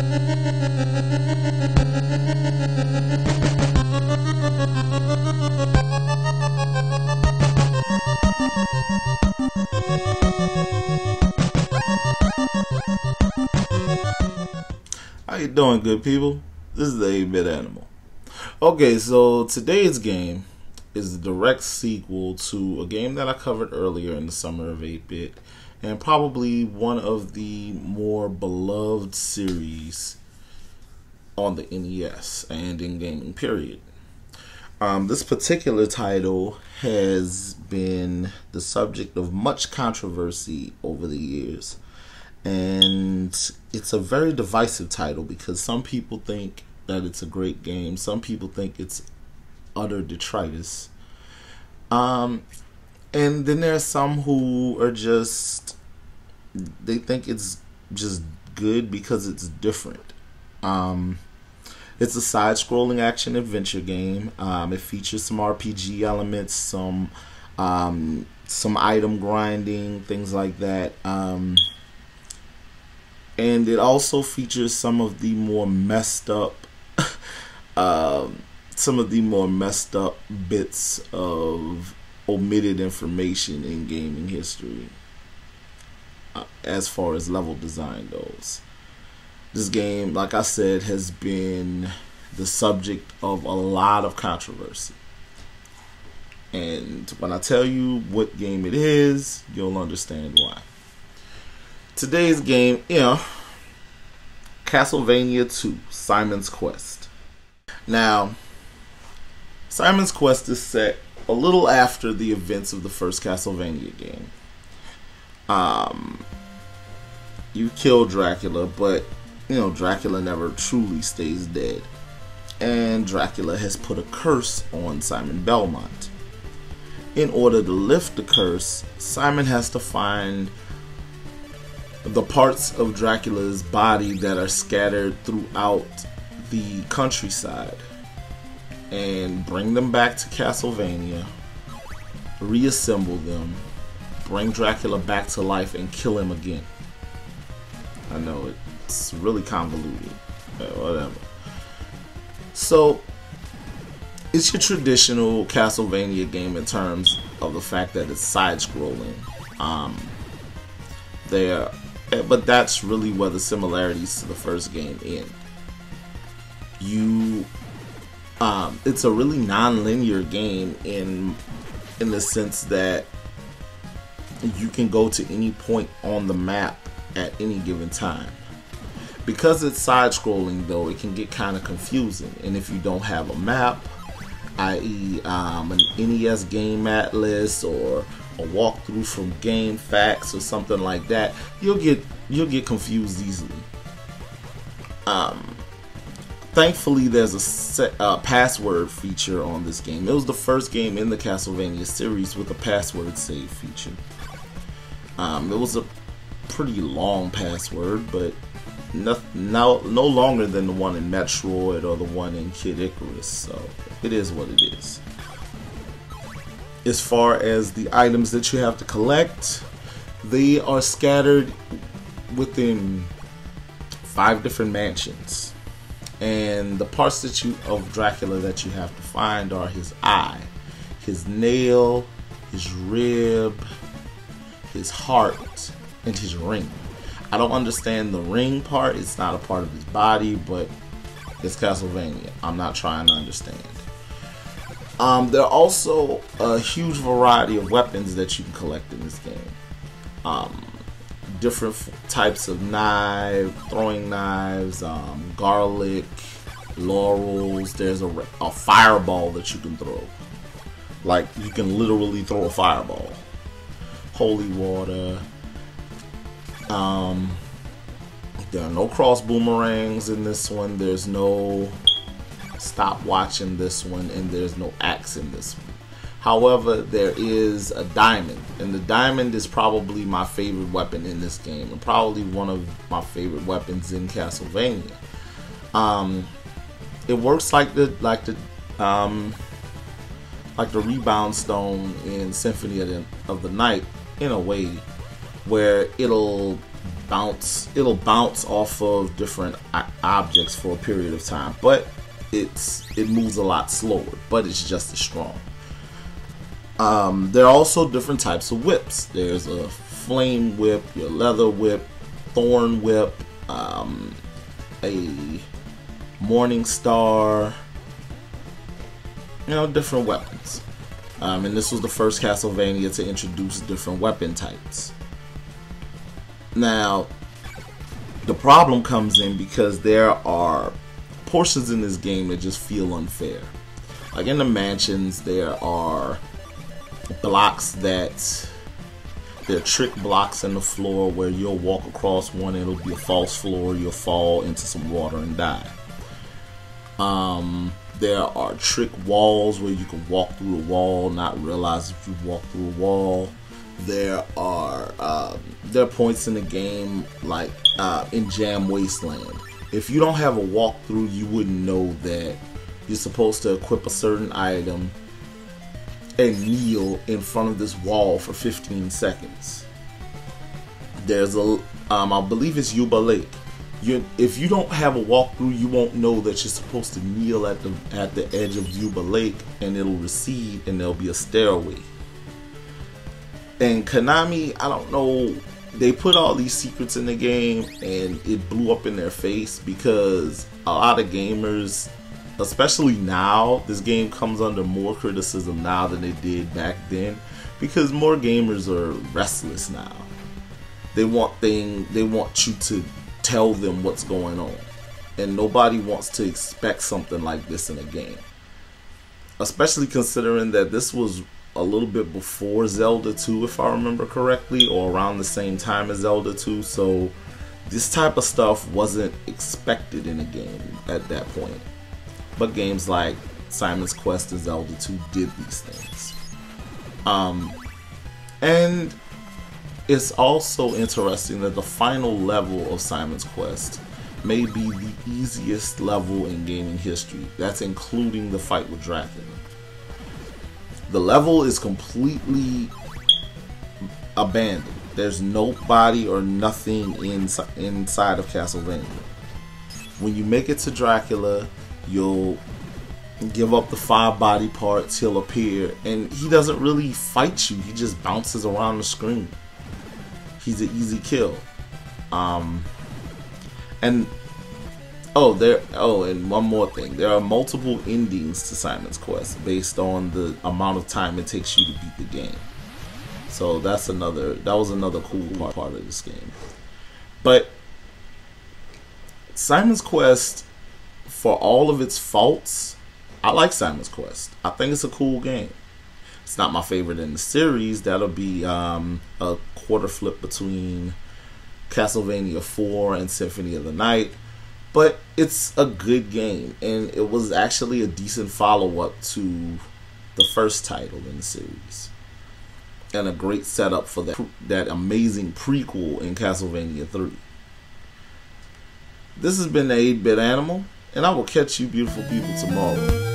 How you doing, good people? This is the 8-Bit Animal. Okay, so today's game is the direct sequel to a game that I covered earlier in the summer of 8-Bit, and probably one of the more beloved series on the NES and in gaming period. Um, this particular title has been the subject of much controversy over the years. And it's a very divisive title because some people think that it's a great game. Some people think it's utter detritus. Um and then there are some who are just they think it's just good because it's different. Um it's a side-scrolling action adventure game. Um, it features some rpg elements some um, some item grinding things like that. Um, and it also features some of the more messed up um, some of the more messed up bits of omitted information in gaming history uh, as far as level design goes. This game like i said has been the subject of a lot of controversy. And when i tell you what game it is you'll understand why. Today's game, you know, Castlevania 2, Simon's Quest. Now, Simon's Quest is set a little after the events of the first Castlevania game. Um, you kill Dracula, but you know Dracula never truly stays dead, and Dracula has put a curse on Simon Belmont. In order to lift the curse, Simon has to find the parts of Dracula's body that are scattered throughout the countryside and bring them back to Castlevania, reassemble them, bring Dracula back to life, and kill him again. I know it's really convoluted, but whatever. So, it's your traditional Castlevania game in terms of the fact that it's side scrolling. Um, there Eh, but that's really where the similarities to the first game end. You, um, it's a really non-linear game in in the sense that you can go to any point on the map at any given time. Because it's side scrolling though, it can get kind of confusing. And if you don't have a map, i.e., um, an NES game atlas or a walkthrough from GameFAQs or something like that, you'll get you'll get confused easily. Um, thankfully, there's a set, uh, password feature on this game. It was the first game in the Castlevania series with a password save feature. Um, it was a pretty long password, but no, no, no longer than the one in Metroid or the one in Kid Icarus. So it is what it is as far as the items that you have to collect, they are scattered within five different mansions. And the parts that you of Dracula that you have to find are his eye, his nail, his rib, his heart, and his ring. I don't understand the ring part. It's not a part of his body, but it's Castlevania. I'm not trying to understand. Um, there are also a huge variety of weapons that you can collect in this game. Um, different types of knives, throwing knives, um, garlic, laurels. There's a, a fireball that you can throw. Like, you can literally throw a fireball. Holy water. Um, there are no cross boomerangs in this one. There's no stop watching this one and there's no axe in this one. However, there is a diamond, and the diamond is probably my favorite weapon in this game, and probably one of my favorite weapons in Castlevania. Um, it works like the like the um, like the rebound stone in Symphony of the, of the Night in a way, where it'll bounce. It'll bounce off of different objects for a period of time, but it's it moves a lot slower, but it's just as strong. Um, there are also different types of whips. There's a flame whip, your leather whip, thorn whip, um, a morning star. You know, different weapons. Um, and this was the first Castlevania to introduce different weapon types. Now, the problem comes in because there are portions in this game that just feel unfair. Like in the mansions, there are blocks that they're trick blocks in the floor where you'll walk across one, and it'll be a false floor, you'll fall into some water and die. Um, there are trick walls where you can walk through a wall, not realize if you walk through a wall. There are uh, there are points in the game like uh, in Jam Wasteland. If you don't have a walkthrough, you wouldn't know that you're supposed to equip a certain item and kneel in front of this wall for 15 seconds. There's a, um, I believe it's Yuba Lake. You, if you don't have a walkthrough, you won't know that you're supposed to kneel at the at the edge of Yuba Lake, and it'll recede, and there'll be a stairway. And Konami, I don't know, they put all these secrets in the game, and it blew up in their face because a lot of gamers especially now, this game comes under more criticism now than it did back then because more gamers are restless now. They want thing they want you to tell them what's going on. And nobody wants to expect something like this in a game. Especially considering that this was a little bit before Zelda 2 if I remember correctly or around the same time as Zelda 2 so this type of stuff wasn't expected in a game at that point. But games like Simon's Quest and Zelda 2 did these things. Um, and it's also interesting that the final level of Simon's Quest may be the easiest level in gaming history. That's including the fight with Dracula. The level is completely abandoned. There's nobody or nothing inside inside of Castlevania. When you make it to Dracula, You'll give up the five body parts, he'll appear, and he doesn't really fight you. He just bounces around the screen. He's an easy kill. Um, and oh, there. Oh, and one more thing. There are multiple endings to Simon's Quest based on the amount of time it takes you to beat the game. So that's another. That was another cool part, part of this game. But Simon's Quest for all of its faults, I like Simon's Quest. I think it's a cool game. It's not my favorite in the series. That'll be um, a quarter flip between Castlevania 4 and Symphony of the Night. But it's a good game, and it was actually a decent follow up to the first title in the series. And a great setup for that, that amazing prequel in Castlevania 3. This has been the 8 Bit Animal. And I will catch you beautiful people tomorrow.